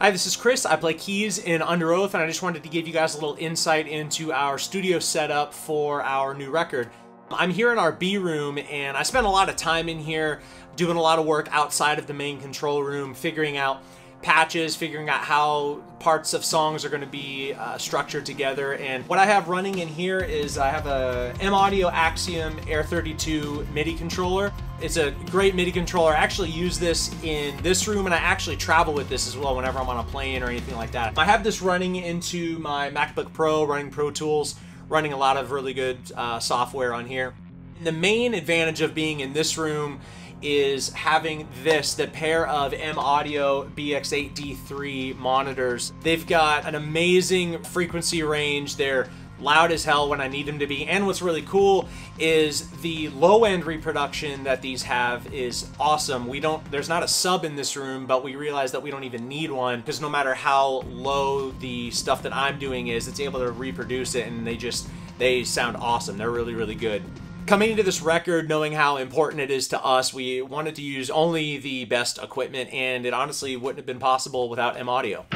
Hi, this is Chris. I play keys in Underoath, and I just wanted to give you guys a little insight into our studio setup for our new record. I'm here in our B room, and I spent a lot of time in here doing a lot of work outside of the main control room, figuring out patches, figuring out how parts of songs are going to be uh, structured together. And what I have running in here is I have a M Audio Axiom Air 32 MIDI controller. It's a great MIDI controller. I actually use this in this room and I actually travel with this as well whenever I'm on a plane or anything like that. I have this running into my MacBook Pro, running Pro Tools, running a lot of really good uh, software on here. And the main advantage of being in this room is having this, the pair of M Audio BX8D3 monitors. They've got an amazing frequency range. They're loud as hell when I need them to be. And what's really cool is the low end reproduction that these have is awesome. We don't, there's not a sub in this room, but we realize that we don't even need one because no matter how low the stuff that I'm doing is, it's able to reproduce it and they just, they sound awesome. They're really, really good coming into this record knowing how important it is to us, we wanted to use only the best equipment, and it honestly wouldn't have been possible without M Audio.